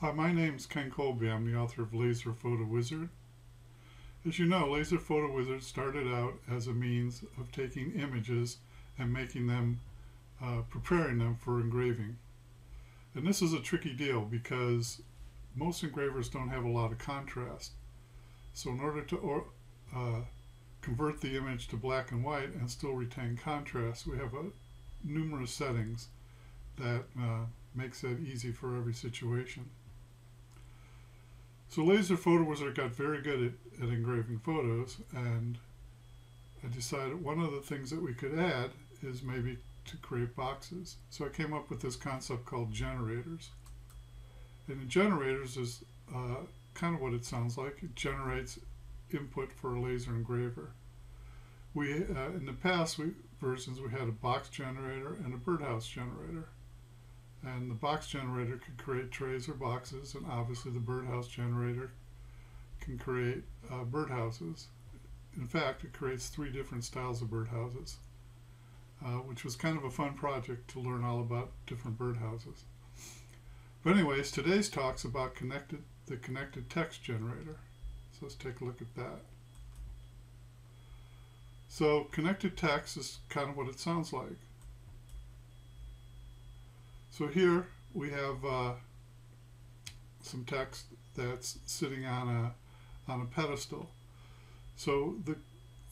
Hi, my name is Ken Colby. I'm the author of Laser Photo Wizard. As you know, Laser Photo Wizard started out as a means of taking images and making them, uh, preparing them for engraving. And this is a tricky deal because most engravers don't have a lot of contrast. So in order to or, uh, convert the image to black and white and still retain contrast, we have numerous settings that uh, makes that easy for every situation. So Laser Photo Wizard got very good at, at engraving photos and I decided one of the things that we could add is maybe to create boxes. So I came up with this concept called generators. And generators is uh, kind of what it sounds like. It generates input for a laser engraver. We uh, in the past we, versions we had a box generator and a birdhouse generator. And the box generator could create trays or boxes, and obviously the birdhouse generator can create uh, birdhouses. In fact, it creates three different styles of birdhouses, uh, which was kind of a fun project to learn all about different birdhouses. But anyways, today's talk's about connected the connected text generator. So let's take a look at that. So connected text is kind of what it sounds like. So here we have uh, some text that's sitting on a on a pedestal. So the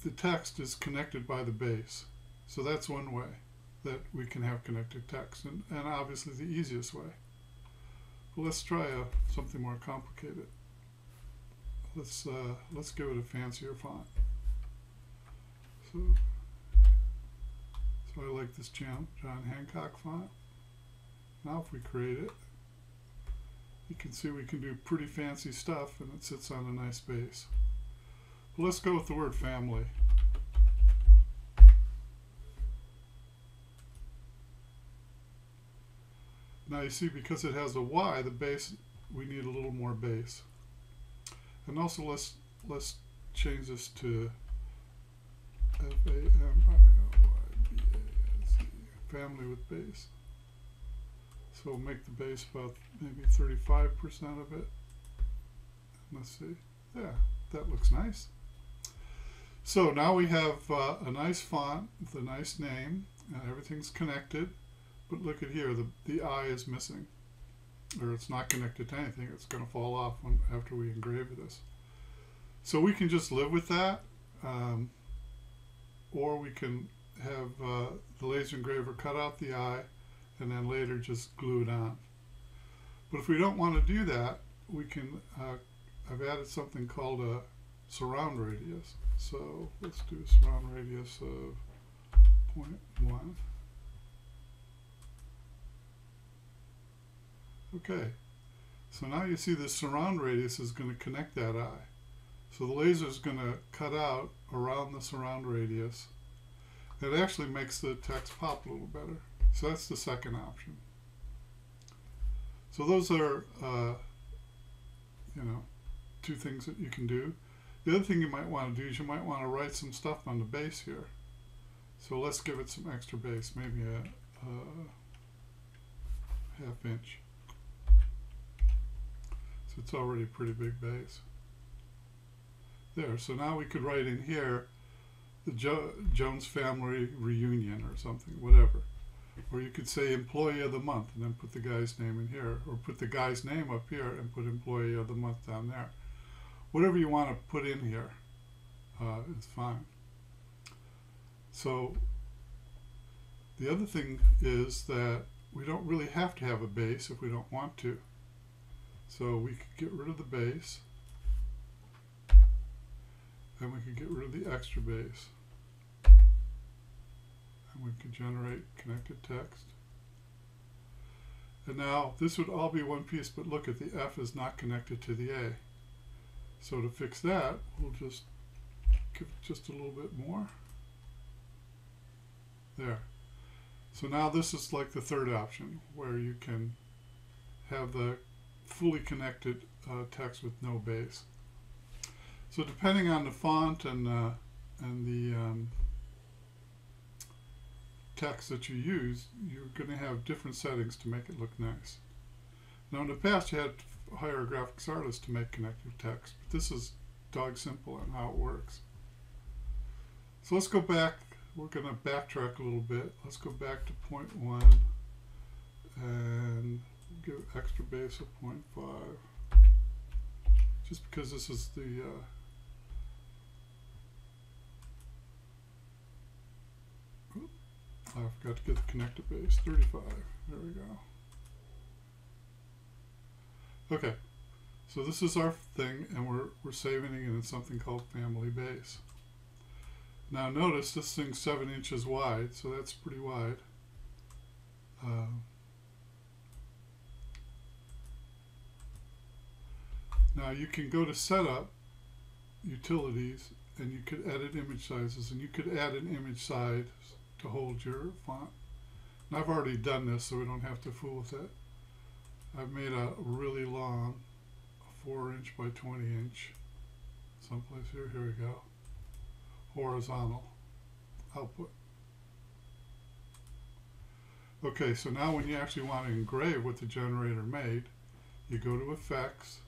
the text is connected by the base. So that's one way that we can have connected text, and, and obviously the easiest way. Let's try a, something more complicated. Let's uh, let's give it a fancier font. So, so I like this John, John Hancock font. Now if we create it, you can see we can do pretty fancy stuff and it sits on a nice base. But let's go with the word family. Now you see because it has a Y, the base, we need a little more base. And also let's let's change this to F-A-M-I-L-Y-B-A-S-E, family with base. So we'll make the base about maybe 35% of it. Let's see. Yeah, that looks nice. So now we have uh, a nice font with a nice name. and everything's connected. But look at here, the, the I is missing. Or it's not connected to anything. It's going to fall off when, after we engrave this. So we can just live with that. Um, or we can have uh, the laser engraver cut out the I and then later just glue it on. But if we don't want to do that, we can, uh, I've added something called a surround radius. So let's do a surround radius of 0.1. Okay, so now you see the surround radius is going to connect that eye. So the laser is going to cut out around the surround radius. It actually makes the text pop a little better. So that's the second option. So those are, uh, you know, two things that you can do. The other thing you might want to do is you might want to write some stuff on the base here. So let's give it some extra base, maybe a, a half inch. So it's already a pretty big base. There, so now we could write in here the jo Jones family reunion or something, whatever. Or you could say employee of the month and then put the guy's name in here, or put the guy's name up here and put employee of the month down there. Whatever you want to put in here uh, is fine. So the other thing is that we don't really have to have a base if we don't want to. So we could get rid of the base and we could get rid of the extra base and we can generate connected text. And now this would all be one piece, but look at the F is not connected to the A. So to fix that, we'll just give just a little bit more. There. So now this is like the third option where you can have the fully connected uh, text with no base. So depending on the font and uh, and the um, text that you use, you're going to have different settings to make it look nice. Now in the past you had hire a graphics artist to make connective text. But this is dog simple and how it works. So let's go back. We're going to backtrack a little bit. Let's go back to point one and give extra base of point 0.5 Just because this is the uh, I forgot to get the connector base. 35. There we go. Okay. So this is our thing, and we're, we're saving it in something called family base. Now notice this thing's 7 inches wide, so that's pretty wide. Uh, now you can go to Setup, Utilities, and you could edit image sizes, and you could add an image size to hold your font. And I've already done this, so we don't have to fool with it. I've made a really long 4 inch by 20 inch someplace here. Here we go. Horizontal output. Okay, so now when you actually want to engrave what the generator made, you go to Effects,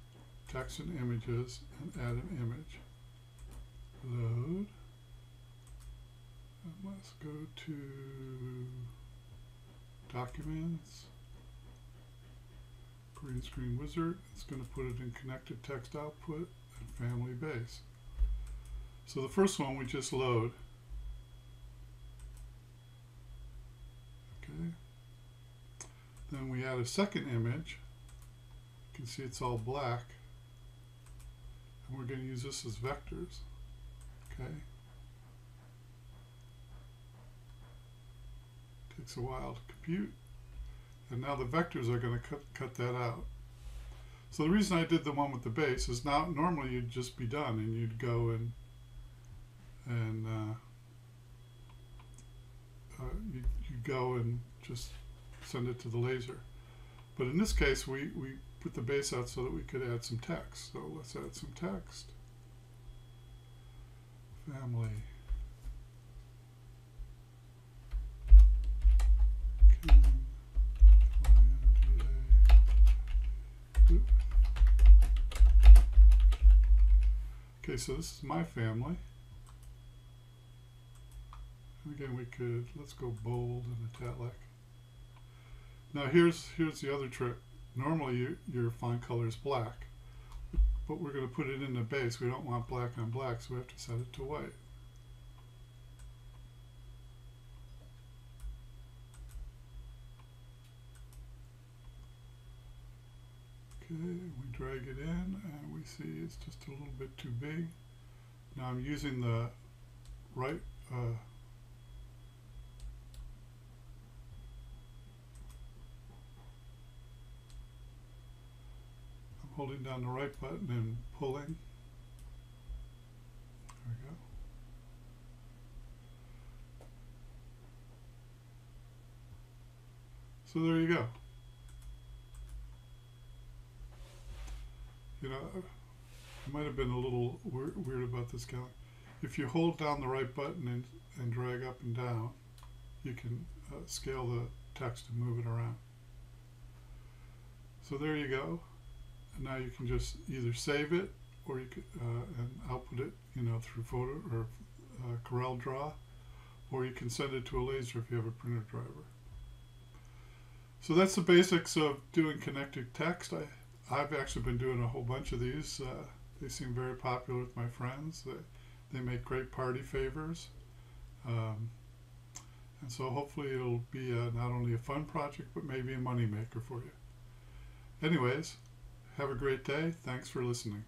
Text and Images, and add an image. Load. And let's go to Documents green screen wizard. It's going to put it in connected text output and family base. So the first one we just load. Okay. Then we add a second image. You can see it's all black. And we're going to use this as vectors. Okay. Takes a while to compute. And now the vectors are going to cut, cut that out. So the reason I did the one with the base is now normally you'd just be done and you'd go and and uh, uh, you, you go and just send it to the laser. But in this case, we, we put the base out so that we could add some text. So let's add some text. Family. Okay, so this is my family. Again, we could, let's go bold and italic. Now here's, here's the other trick. Normally you, your font color is black, but we're going to put it in the base. We don't want black on black, so we have to set it to white. Okay, we drag it in and we see it's just a little bit too big. Now I'm using the right uh, I'm holding down the right button and pulling. There we go. So there you go. You know, I might have been a little weird about this guy. If you hold down the right button and, and drag up and down, you can uh, scale the text and move it around. So there you go. And now you can just either save it or you could uh, and output it, you know, through photo or uh, Corel Draw, or you can send it to a laser if you have a printer driver. So that's the basics of doing connected text. I I've actually been doing a whole bunch of these. Uh, they seem very popular with my friends. They, they make great party favors. Um, and so hopefully it'll be a, not only a fun project, but maybe a money maker for you. Anyways, have a great day. Thanks for listening.